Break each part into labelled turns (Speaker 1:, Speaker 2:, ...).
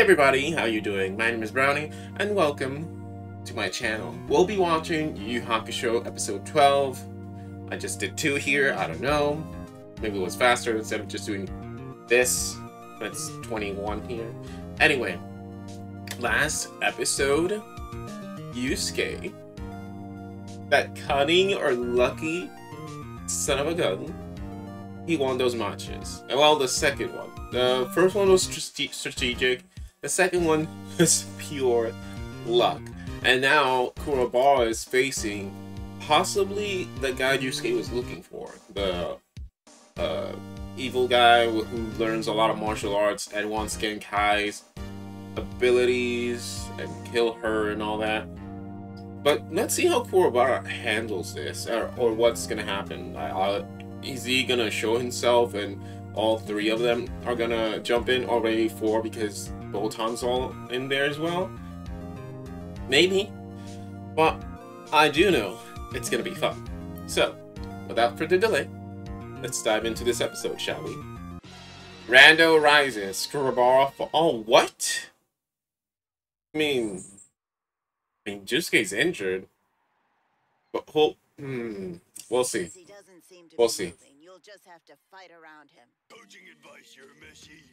Speaker 1: everybody, how you doing? My name is Brownie, and welcome to my channel. We'll be watching Yu Yu Hakusho episode 12. I just did two here, I don't know. Maybe it was faster instead of just doing this. That's 21 here. Anyway, last episode, Yusuke, that cunning or lucky son of a gun, he won those matches. Well, the second one. The first one was strategic. The second one was pure luck. And now Kuwabara is facing possibly the guy Yusuke was looking for. The uh, evil guy who learns a lot of martial arts and wants Genkai's abilities and kill her and all that. But let's see how Kuwabara handles this, or, or what's gonna happen. I, I, is he gonna show himself and all three of them are gonna jump in, already four because Botan's all in there as well? Maybe. But I do know it's gonna be fun. So, without further delay, let's dive into this episode, shall we? Rando rises, Kuwabara for oh what? I mean, I mean, Yusuke's injured, but hope. Hmm, we'll see.
Speaker 2: He doesn't seem to
Speaker 1: We'll see.
Speaker 2: Moving. You'll just have to fight around him.
Speaker 3: Coaching advice here, Messi.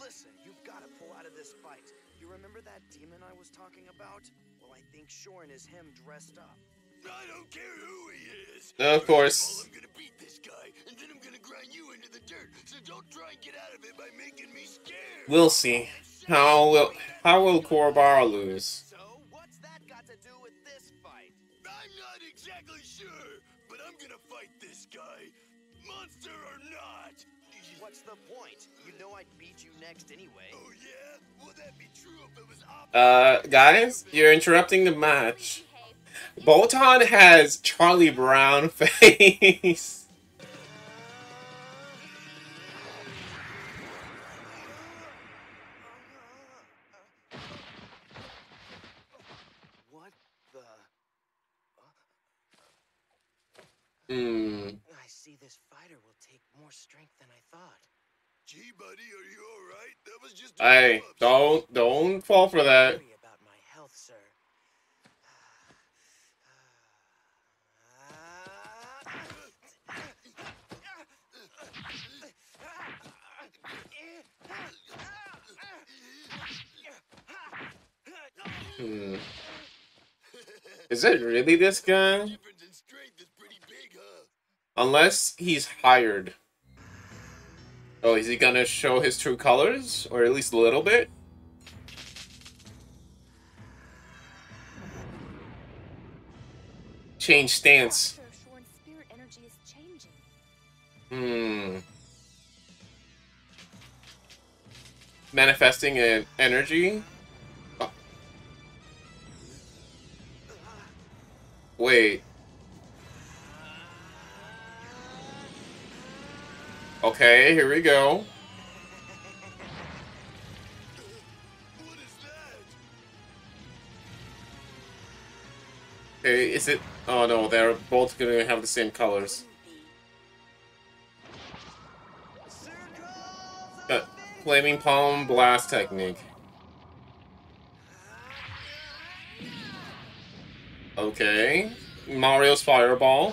Speaker 4: Listen, you've got to pull out of this fight. You remember that demon I was talking about? Well, I think Shorin is him dressed up.
Speaker 3: I don't care who he is.
Speaker 1: Of course.
Speaker 3: I'm gonna beat this guy, and then I'm gonna grind you into the dirt. So don't try and get out of it by making me scared.
Speaker 1: We'll see. How will how will Kuwabara lose?
Speaker 4: So, what's that got to do with this fight?
Speaker 3: I'm not exactly sure, but I'm gonna fight this guy, monster or not.
Speaker 4: What's the point? You know I'd beat you next anyway.
Speaker 3: Oh yeah? Will that be true if it was
Speaker 1: Uh, guys, you're interrupting the match. Botan has Charlie Brown face. Hmm.
Speaker 4: I see this fighter will take more strength than I thought.
Speaker 3: Gee, buddy, are you alright? That was just a
Speaker 1: Hey, don't don't fall for that.
Speaker 4: About my health, sir.
Speaker 1: Hmm. Is it really this guy?
Speaker 3: Difference in strength is pretty big, huh?
Speaker 1: Unless he's hired. Oh, is he gonna show his true colors? Or at least a little bit? Change stance.
Speaker 5: Master of Shorin's spirit energy is changing.
Speaker 1: Hmm. Manifesting an energy? Oh. Wait. Okay, here we go. Okay, is it? Oh no, they're both gonna have the same colors. Uh, flaming palm blast technique. Okay, Mario's fireball.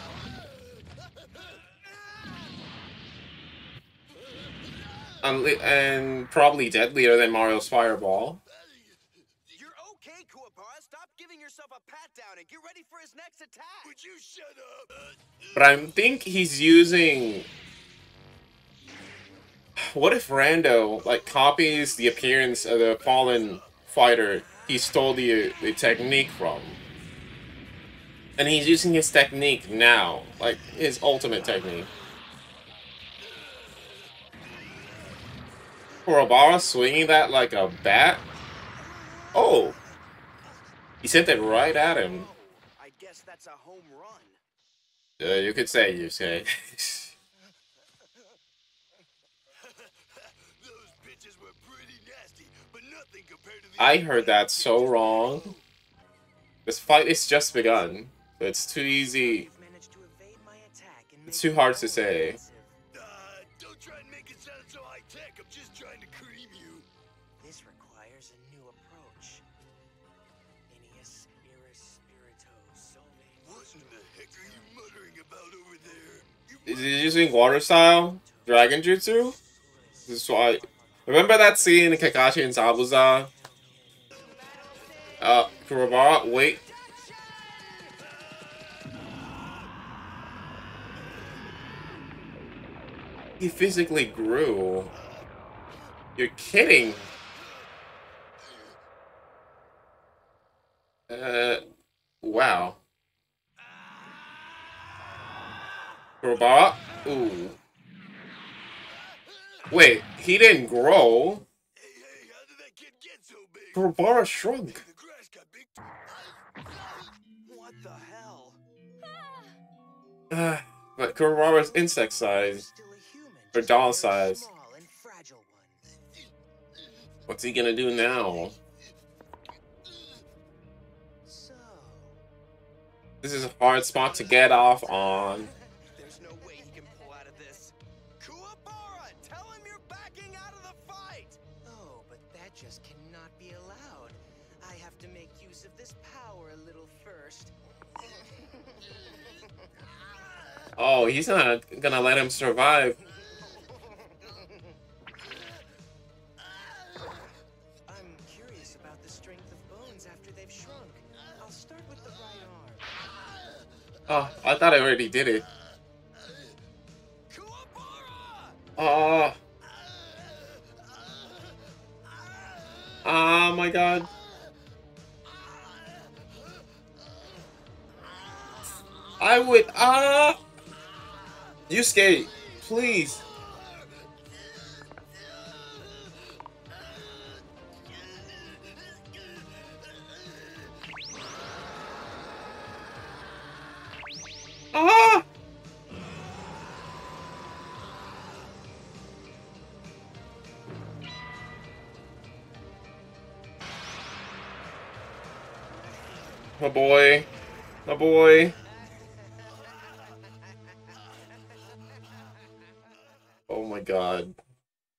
Speaker 1: Um, Unle- and um, probably deadlier than Mario's fireball.
Speaker 4: You're okay, Kuwabara. Stop giving yourself a pat down and get ready for his next attack.
Speaker 3: Would you shut up?
Speaker 1: But I think he's using. What if Rando like copies the appearance of the fallen fighter he stole the the technique from, and he's using his technique now, like his ultimate technique. Kuwabara swinging that like a bat. Oh, he sent it right at him.
Speaker 4: I guess that's a home run.
Speaker 1: Uh, you could say, you say.
Speaker 3: Those bitches were pretty nasty, but nothing compared to the
Speaker 1: I heard that so wrong. This fight is just begun. It's too easy.
Speaker 4: You've managed to evade my attack and
Speaker 1: It's too hard to say. Is he using water style? Dragon Jutsu? This is why. Remember that scene in Kakashi and Zabuza? Uh, Kurobara, wait. He physically grew. You're kidding. Uh, wow. Kurobara? Ooh. Wait, he didn't grow. Kurobara shrunk.
Speaker 4: What the hell?
Speaker 1: Uh, but Kurobara's insect size. Or doll size. What's he gonna do now? This is a hard spot to get off on.
Speaker 4: Oh,
Speaker 1: he's not gonna let him survive.
Speaker 4: I'm curious about the strength of bones after they've shrunk. I'll start with the right arm.
Speaker 1: Oh, I thought I already did it. Oh. Oh my god. I would ah. Yusuke, please. Ah! My boy. My boy.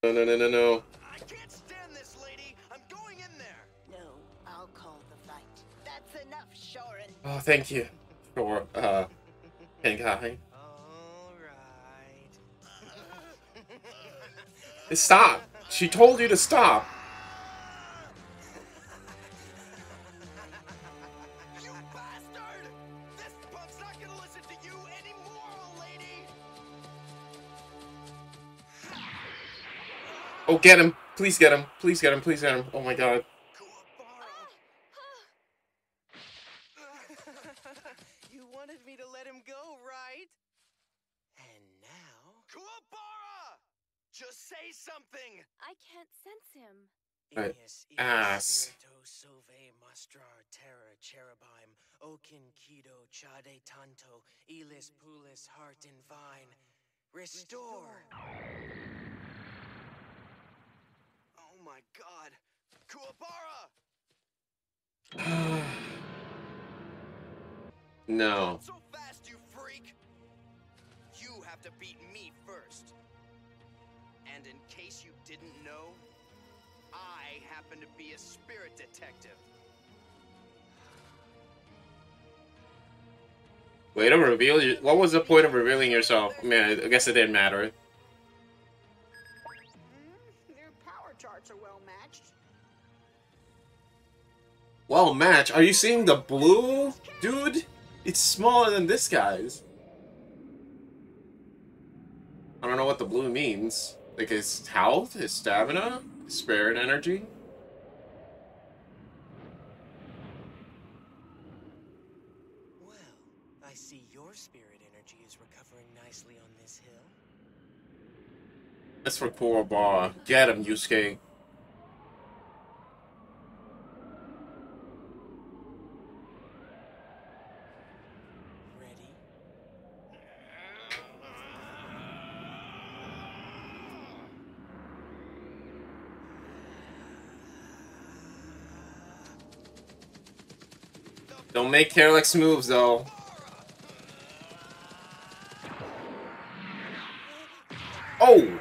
Speaker 1: No, no, no, no, no.
Speaker 4: I can't stand this, lady. I'm going in there.
Speaker 2: No, I'll call the fight. That's enough, Shorin.
Speaker 1: Oh, thank you for, uh, Genkai.
Speaker 4: All right.
Speaker 1: Stop! She told you to stop! Oh, get him! Please get him! Please get him! Please get him! Oh my god.
Speaker 4: you wanted me to let him go, right? And now... Kuwabara! Just say something!
Speaker 5: I can't sense him.
Speaker 1: Right. Ass.
Speaker 4: Spirito, my god! Kuwabara!
Speaker 1: no.
Speaker 4: So fast, you freak! You have to beat me first. And in case you didn't know, I happen to be a spirit detective.
Speaker 1: Way to reveal you. What was the point of revealing yourself? Man, I guess it didn't matter.
Speaker 2: Well,
Speaker 1: match. Are you seeing the blue? Dude, it's smaller than this guy's. I don't know what the blue means. Like his health, his stamina, his spirit energy.
Speaker 4: Well, I see your spirit energy is recovering nicely on this hill.
Speaker 1: That's for Kurobar. Get him, Yusuke.
Speaker 4: Ready?
Speaker 1: Don't make careless moves, though. Oh!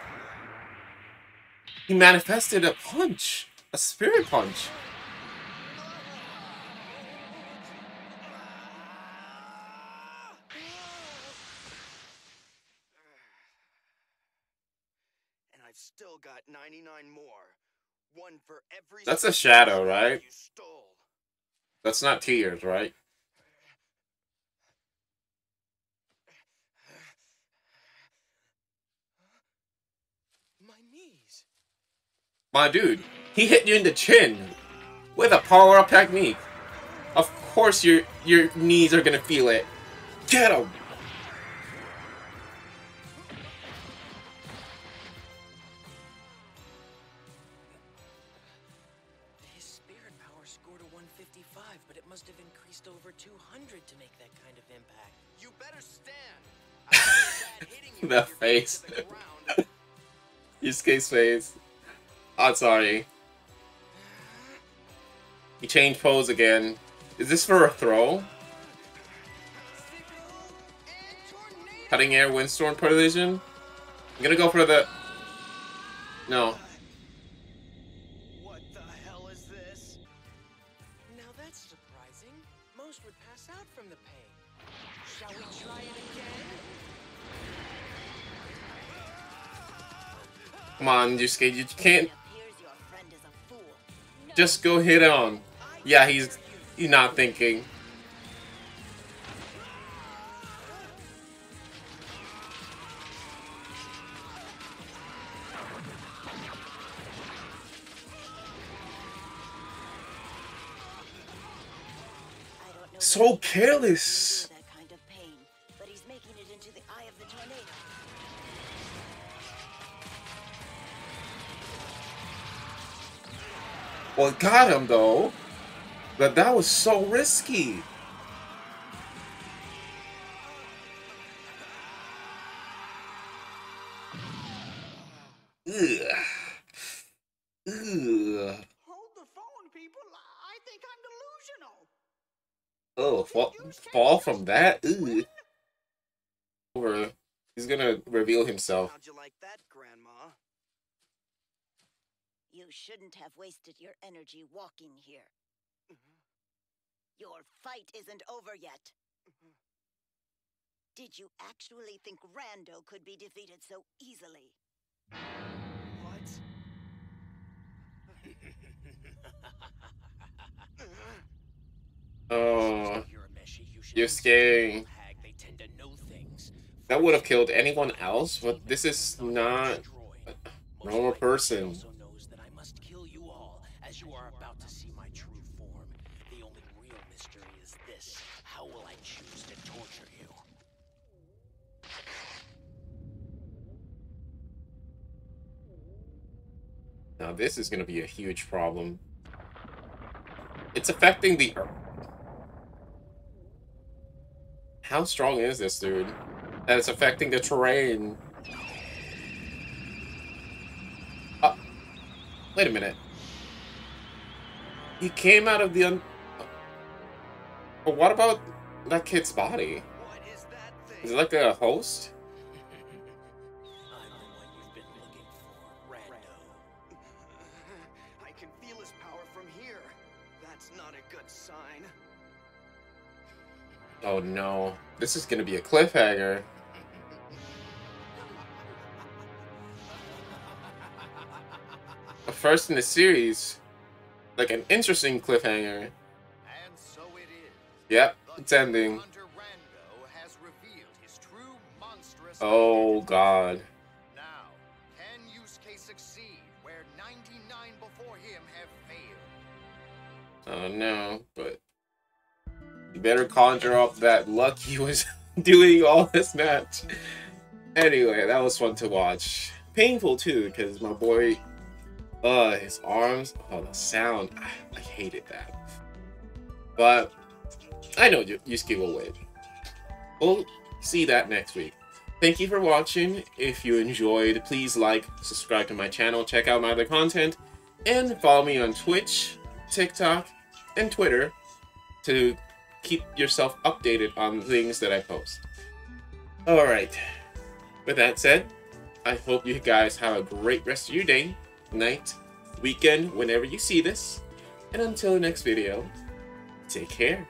Speaker 1: He manifested a punch. A spirit punch.
Speaker 4: I've still got 99 more. One for every
Speaker 1: That's a shadow, right? That's not tears, right?
Speaker 4: My knees.
Speaker 1: My dude, he hit you in the chin with a power-up technique. Of course your your knees are gonna feel it. Get him!
Speaker 4: Feet
Speaker 1: face. Yusuke's face. I'm sorry. He changed pose again. Is this for a throw? Cutting air windstorm collision? I'm gonna go for the... No. Come on, Yusuke, you can't just go hit on. Yeah, he's he's not thinking. So careless. Well, it got him though. But that was so risky. Ugh. Ugh.
Speaker 6: Hold the phone, people. I think I'm delusional.
Speaker 1: Oh, fall, fall from that? Ugh. Over. He's gonna reveal himself.
Speaker 4: How'd you like that, Grandma?
Speaker 2: You shouldn't have wasted your energy walking here. Mm-hmm. Your fight isn't over yet. Mm-hmm. Did you actually think Rando could be defeated so easily?
Speaker 4: What?
Speaker 1: Oh,
Speaker 4: you should
Speaker 1: you're
Speaker 4: listen to
Speaker 1: scaring.
Speaker 4: They tend to know things.
Speaker 1: That would have killed anyone else, but this is not a normal person.
Speaker 4: also knows that I must kill you all, as you are about to see my true form. The only real mystery is this: how will I choose to torture you?
Speaker 1: Now this is gonna be a huge problem. It's affecting the Earth. How strong is this dude? That it's affecting the terrain. Uh, wait a minute. He came out of the un... But what about that kid's body?
Speaker 4: What is that thing?
Speaker 1: Is it like a host? Oh no. This is gonna be a cliffhanger. A first in the series. Like an interesting cliffhanger.
Speaker 3: And so it is.
Speaker 1: Yep,
Speaker 3: The
Speaker 1: it's ending.
Speaker 3: Has his true
Speaker 1: Oh god.
Speaker 3: Now, can Yusuke succeed where 99 before him have failed?
Speaker 1: Oh no, but better conjure up that luck he was doing all this match. Anyway, that was fun to watch. Painful too, because my boy, uh, his arms, oh, the sound, I, I hated that. But I know Yu- Yusuke will win. We'll see that next week. Thank you for watching. If you enjoyed, please like, subscribe to my channel, check out my other content, and follow me on Twitch, TikTok, and Twitter to keep yourself updated on things that I post. Alright, with that said, I hope you guys have a great rest of your day, night, weekend, whenever you see this. And until the next video, take care.